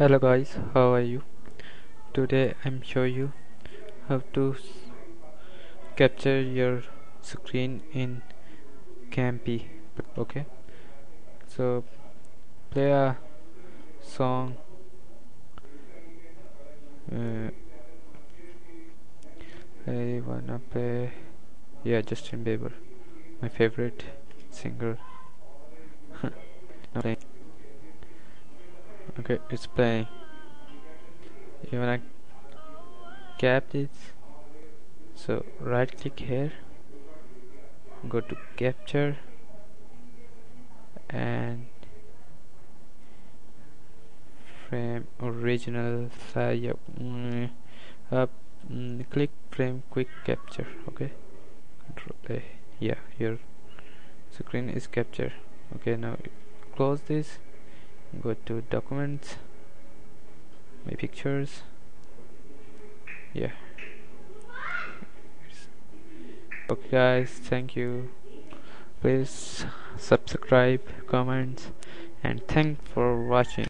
hello guys how are you? Today I'm show you how to capture your screen in KMP okay? So play a song uh, I wanna play yeah Justin Bieber my favorite singer okay it's playing. You wanna cap so right click here. Go to capture. And frame original size mm, up mm, click frame quick capture okay? Control A. Yeah your screen is capture okay now close this go to documents my pictures. Yeah. Okay guys thank you. Please subscribe comment and thank for watching